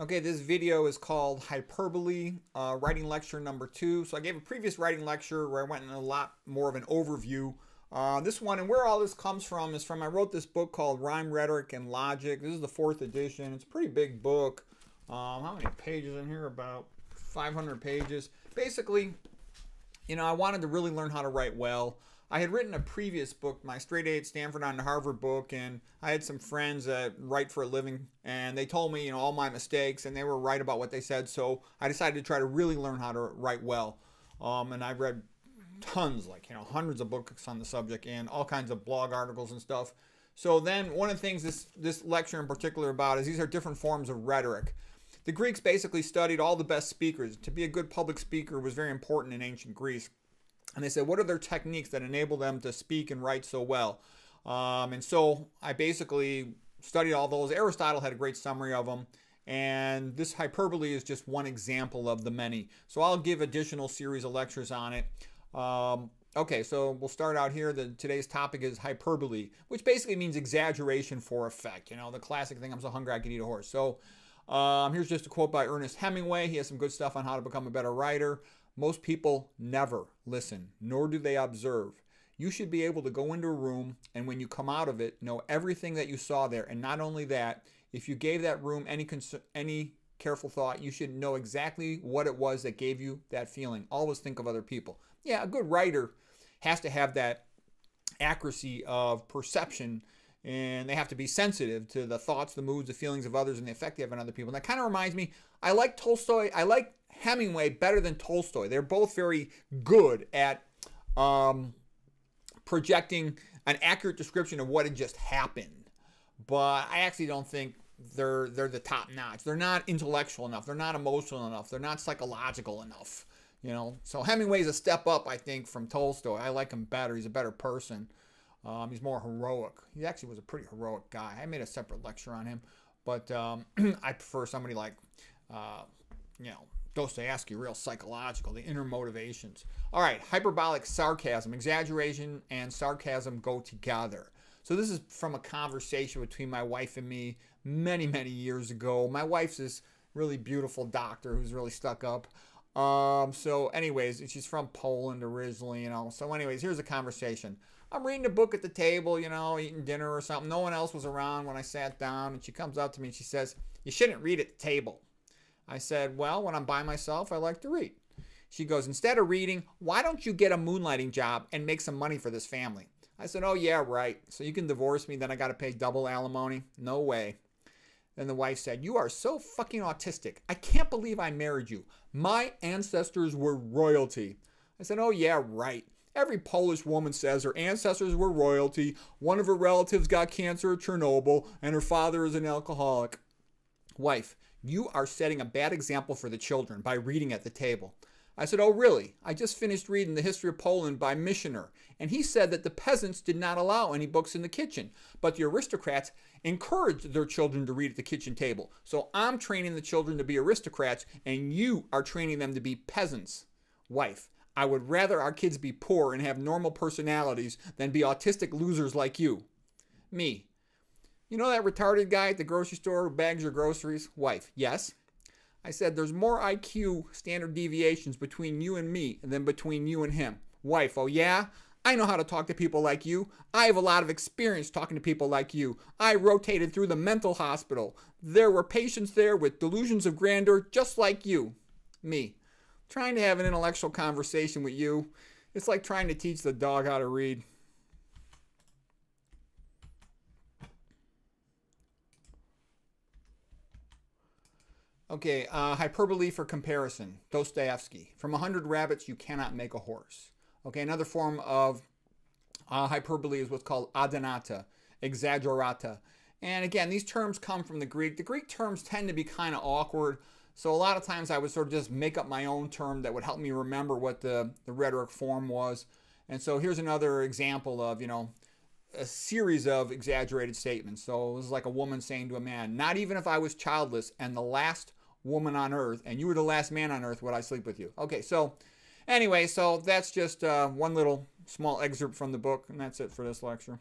Okay, this video is called Hyperbole, uh, writing lecture number two. So I gave a previous writing lecture where I went in a lot more of an overview. Uh, this one, and where all this comes from, is from I wrote this book called Rhyme, Rhetoric, and Logic. This is the fourth edition. It's a pretty big book. Um, how many pages in here? About 500 pages. Basically, you know, I wanted to really learn how to write well. I had written a previous book, my Straight A at Stanford on Harvard book, and I had some friends that write for a living, and they told me, you know, all my mistakes, and they were right about what they said. So I decided to try to really learn how to write well. Um, and I've read tons, like, you know, hundreds of books on the subject and all kinds of blog articles and stuff. So then one of the things this, this lecture in particular about is these are different forms of rhetoric. The Greeks basically studied all the best speakers. To be a good public speaker was very important in ancient Greece. And they said, what are their techniques that enable them to speak and write so well? Um, and so I basically studied all those. Aristotle had a great summary of them. And this hyperbole is just one example of the many. So I'll give additional series of lectures on it. Um, okay, so we'll start out here. The, today's topic is hyperbole, which basically means exaggeration for effect. You know, the classic thing, I'm so hungry I could eat a horse. So um, here's just a quote by Ernest Hemingway. He has some good stuff on how to become a better writer. Most people never listen, nor do they observe. You should be able to go into a room and when you come out of it, know everything that you saw there. And not only that, if you gave that room any any careful thought, you should know exactly what it was that gave you that feeling. Always think of other people. Yeah, a good writer has to have that accuracy of perception and they have to be sensitive to the thoughts, the moods, the feelings of others, and the effect they have on other people. And that kind of reminds me, I like Tolstoy. I like Hemingway better than Tolstoy. They're both very good at um, projecting an accurate description of what had just happened. But I actually don't think they're they're the top notch. They're not intellectual enough. They're not emotional enough. They're not psychological enough. You know, so Hemingway's a step up, I think, from Tolstoy. I like him better. He's a better person. Um, he's more heroic. He actually was a pretty heroic guy. I made a separate lecture on him, but um, I prefer somebody like, uh, you know, Dostoevsky, real psychological, the inner motivations. All right, hyperbolic sarcasm, exaggeration and sarcasm go together. So this is from a conversation between my wife and me many, many years ago. My wife's this really beautiful doctor who's really stuck up. Um, so anyways, she's from Poland originally, you know. So anyways, here's a conversation. I'm reading a book at the table, you know, eating dinner or something. No one else was around when I sat down, and she comes up to me and she says, You shouldn't read at the table. I said, Well, when I'm by myself, I like to read. She goes, Instead of reading, why don't you get a moonlighting job and make some money for this family? I said, Oh, yeah, right. So you can divorce me, then I got to pay double alimony? No way. Then the wife said, You are so fucking autistic. I can't believe I married you. My ancestors were royalty. I said, Oh, yeah, right. Every Polish woman says her ancestors were royalty, one of her relatives got cancer at Chernobyl, and her father is an alcoholic. Wife, you are setting a bad example for the children by reading at the table. I said, Oh, really? I just finished reading The History of Poland by Michener, and he said that the peasants did not allow any books in the kitchen, but the aristocrats encouraged their children to read at the kitchen table. So I'm training the children to be aristocrats, and you are training them to be peasants. Wife, I would rather our kids be poor and have normal personalities than be autistic losers like you. Me, you know that retarded guy at the grocery store who bags your groceries? Wife, yes. I said, there's more IQ standard deviations between you and me than between you and him. Wife, oh yeah? I know how to talk to people like you. I have a lot of experience talking to people like you. I rotated through the mental hospital. There were patients there with delusions of grandeur just like you. Me, trying to have an intellectual conversation with you. It's like trying to teach the dog how to read. Okay, uh, hyperbole for comparison. Dostoevsky. From a hundred rabbits, you cannot make a horse. Okay, another form of uh, hyperbole is what's called adynata, exaggerata. And again, these terms come from the Greek. The Greek terms tend to be kind of awkward. So a lot of times I would sort of just make up my own term that would help me remember what the, the rhetoric form was. And so here's another example of, you know, a series of exaggerated statements. So this is like a woman saying to a man, not even if I was childless and the last woman on earth and you were the last man on earth, would I sleep with you? Okay, so anyway, so that's just uh, one little small excerpt from the book, and that's it for this lecture.